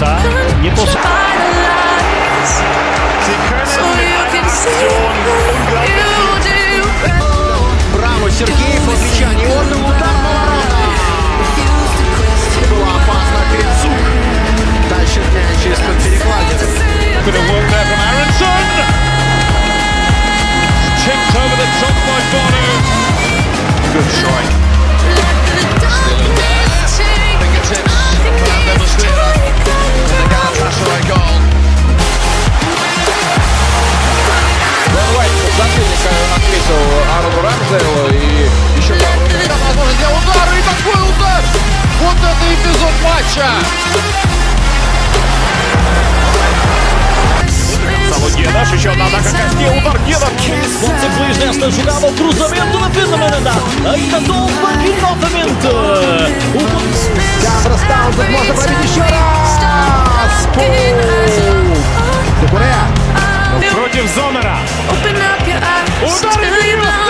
Marcos. Браво, Сергей Павличан. И он удар по воротам. Была опасна Крицук. Тащит мяч из-под перекладины. Bit of матча. Guedes, еще одна атака Костей, удар cruzamento na frente da Miranda. Ainda Dolman e novamente. O Габрас Таунсенд можно пробить еще раз. Пул. Декуре. Против eyes. Удар.